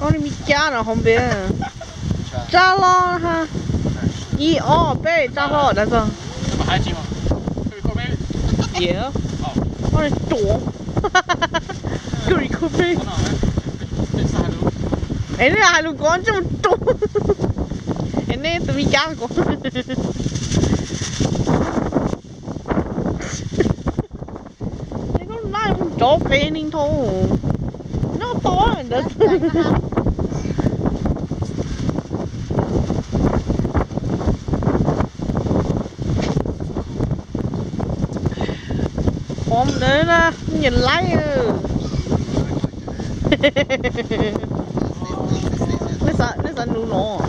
Oni mi biết, hombe. Chala ha. I o pe chala da zo. Yeah. Oni to. Guri kope. Ene halu con chum to. Ene tu mi chiara cái Nó này không chó phê ninh thôi nó to rồi Hôm nữa nè, nhìn lấy nó sợ, nó sợ nụ nổ.